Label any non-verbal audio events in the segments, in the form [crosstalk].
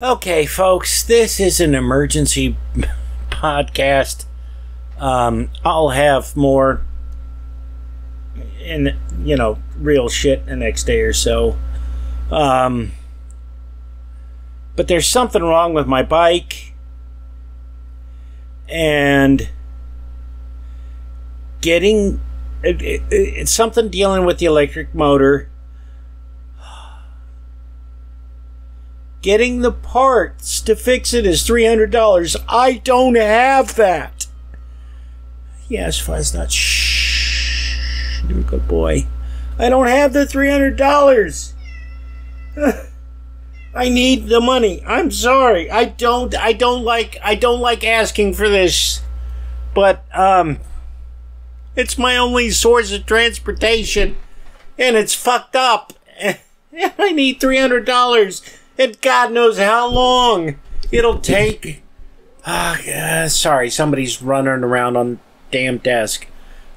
Okay, folks, this is an emergency [laughs] podcast. Um, I'll have more and you know, real shit the next day or so. Um, but there's something wrong with my bike. And getting it, it, it's something dealing with the electric motor Getting the parts to fix it is $300. I don't have that. Yes, Fuzznut. Shh. You're a good boy. I don't have the $300. [laughs] I need the money. I'm sorry. I don't I don't like I don't like asking for this. But um it's my only source of transportation and it's fucked up. [laughs] I need $300 and God knows how long it'll take. Ah, sorry, somebody's running around on the damn desk.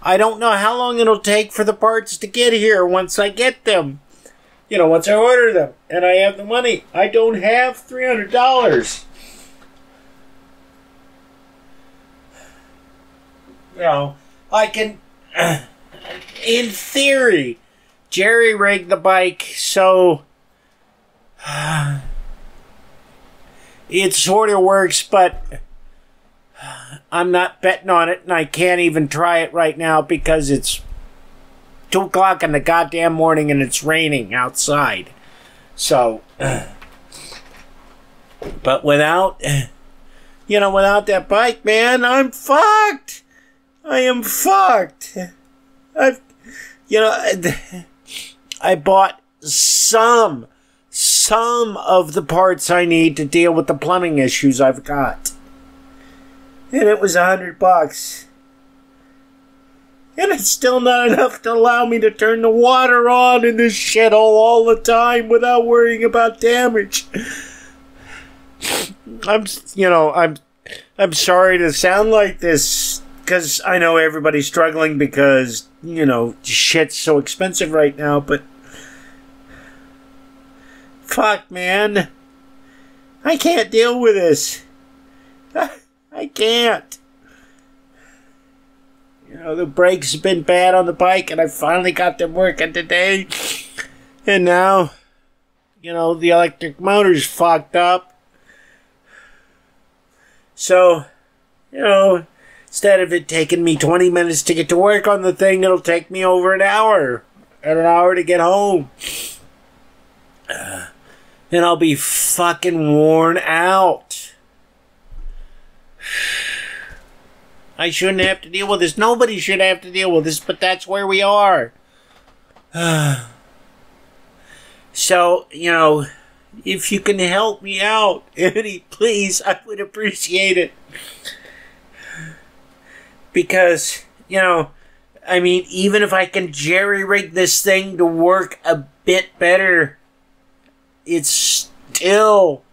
I don't know how long it'll take for the parts to get here once I get them. You know, once I order them and I have the money. I don't have $300. You know, I can, uh, [clears throat] in theory, jerry rig the bike so it sort of works, but I'm not betting on it, and I can't even try it right now because it's 2 o'clock in the goddamn morning and it's raining outside. So, [clears throat] but without, [clears throat] you know, without that bike, man, I'm fucked. I am fucked. I've, you know, I [laughs] bought some some of the parts I need to deal with the plumbing issues I've got. And it was a hundred bucks. And it's still not enough to allow me to turn the water on in this shithole all the time without worrying about damage. I'm, you know, I'm, I'm sorry to sound like this because I know everybody's struggling because, you know, shit's so expensive right now, but Fuck, man. I can't deal with this. [laughs] I can't. You know, the brakes have been bad on the bike, and I finally got them working today. And now, you know, the electric motor's fucked up. So, you know, instead of it taking me 20 minutes to get to work on the thing, it'll take me over an hour. And an hour to get home. [sighs] Uh, and I'll be fucking worn out. I shouldn't have to deal with this. Nobody should have to deal with this, but that's where we are. [sighs] so, you know, if you can help me out, [laughs] Eddie, please, I would appreciate it. Because, you know, I mean, even if I can jerry rig this thing to work a bit better it's still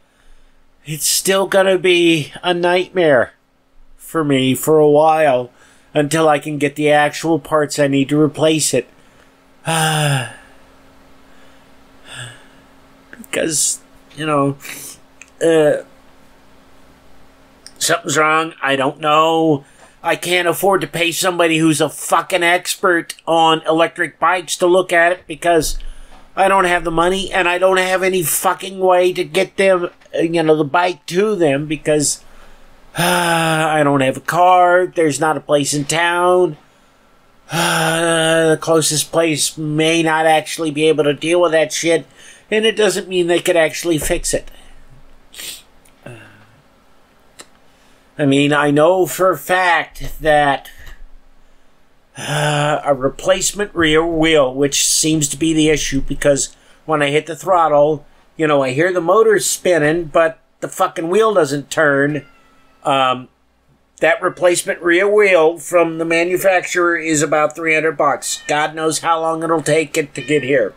it's still gonna be a nightmare for me for a while until I can get the actual parts I need to replace it. [sighs] because you know uh, something's wrong. I don't know. I can't afford to pay somebody who's a fucking expert on electric bikes to look at it because I don't have the money and I don't have any fucking way to get them, you know, the bike to them because uh, [sighs] I don't have a car. There's not a place in town. Uh, [sighs] the closest place may not actually be able to deal with that shit, and it doesn't mean they could actually fix it. [sighs] I mean, I know for a fact that [sighs] a replacement rear wheel, which seems to be the issue because when I hit the throttle, you know, I hear the motor spinning, but the fucking wheel doesn't turn. Um, that replacement rear wheel from the manufacturer is about 300 bucks. God knows how long it'll take it to get here.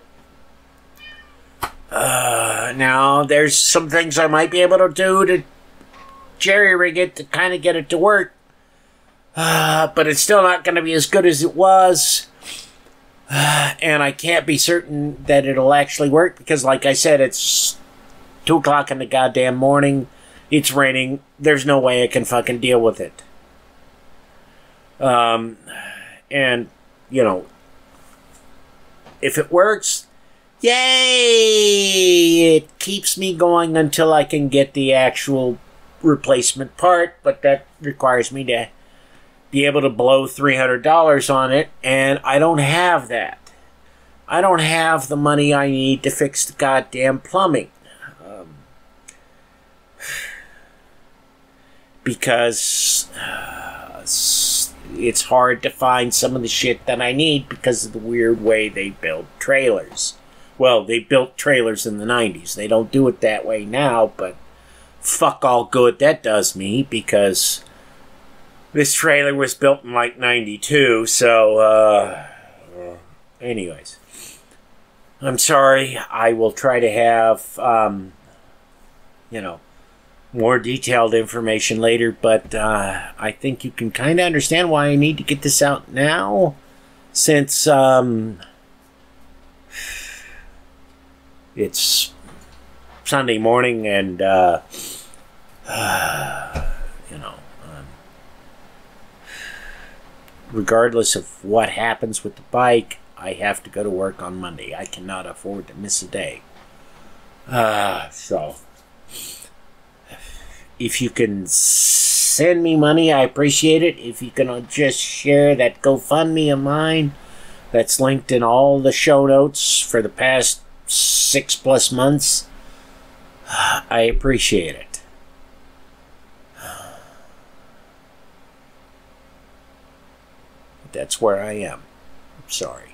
Uh, now, there's some things I might be able to do to jerry rig it to kind of get it to work. Uh, but it's still not going to be as good as it was. Uh, and I can't be certain that it'll actually work because, like I said, it's 2 o'clock in the goddamn morning. It's raining. There's no way I can fucking deal with it. Um, and, you know, if it works, yay! It keeps me going until I can get the actual replacement part, but that requires me to be able to blow $300 on it, and I don't have that. I don't have the money I need to fix the goddamn plumbing. Um, because uh, it's hard to find some of the shit that I need because of the weird way they build trailers. Well, they built trailers in the 90s. They don't do it that way now, but fuck all good that does me because this trailer was built in like 92, so, uh, anyways. I'm sorry. I will try to have, um, you know, more detailed information later, but uh, I think you can kind of understand why I need to get this out now, since um, it's Sunday morning and, uh, uh, [sighs] you know, um, regardless of what happens with the bike, I have to go to work on Monday. I cannot afford to miss a day. Uh, so, if you can send me money, I appreciate it. If you can just share that GoFundMe of mine, that's linked in all the show notes for the past six plus months, [sighs] I appreciate it. That's where I am. I'm sorry.